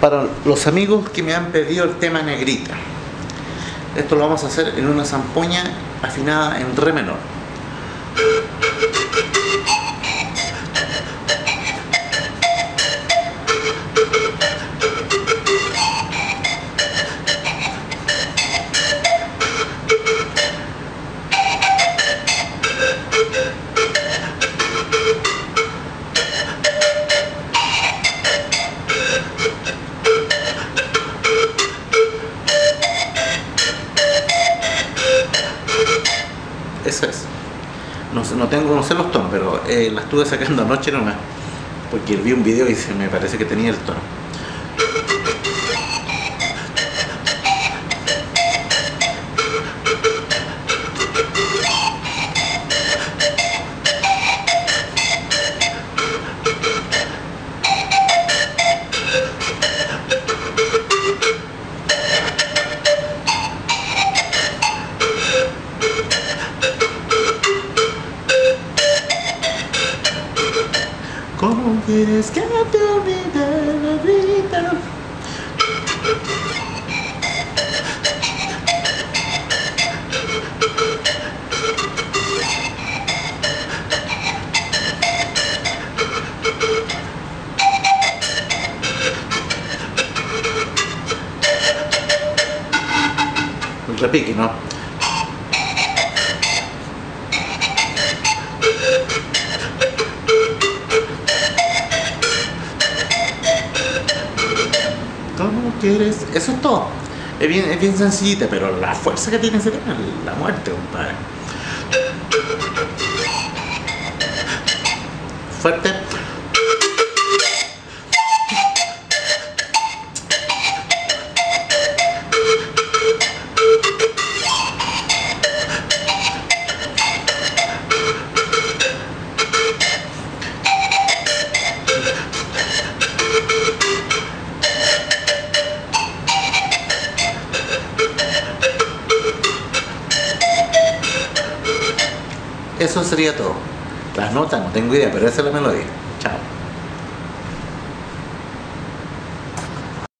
para los amigos que me han pedido el tema negrita. Esto lo vamos a hacer en una zampoña afinada en re menor. Eso es. No, no tengo, no sé los tonos, pero eh, la estuve sacando anoche nomás. Porque vi un video y se me parece que tenía el tono. Come dire scambiami della vita Non la picchi no? ¿No? ¿Cómo quieres? Eso es todo. Es bien, es bien sencillita, pero la fuerza que tiene ese tema es la muerte, compadre. Fuerte. Eso sería todo. Las notas no tengo idea, pero esa es la melodía. Chao.